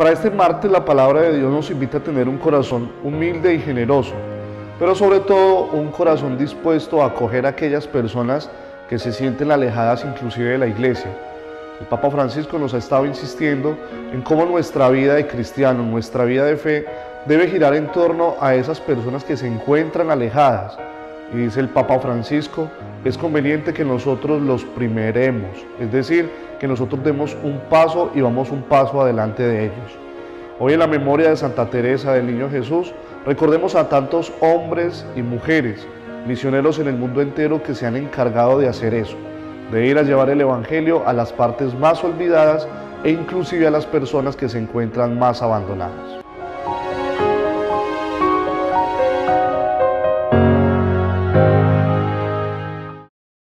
para este martes la palabra de Dios nos invita a tener un corazón humilde y generoso, pero sobre todo un corazón dispuesto a acoger a aquellas personas que se sienten alejadas inclusive de la iglesia. El Papa Francisco nos ha estado insistiendo en cómo nuestra vida de cristiano, nuestra vida de fe, debe girar en torno a esas personas que se encuentran alejadas. Y dice el Papa Francisco, es conveniente que nosotros los primeremos, es decir, que nosotros demos un paso y vamos un paso adelante de ellos. Hoy en la memoria de Santa Teresa del Niño Jesús, recordemos a tantos hombres y mujeres, misioneros en el mundo entero que se han encargado de hacer eso, de ir a llevar el Evangelio a las partes más olvidadas e inclusive a las personas que se encuentran más abandonadas.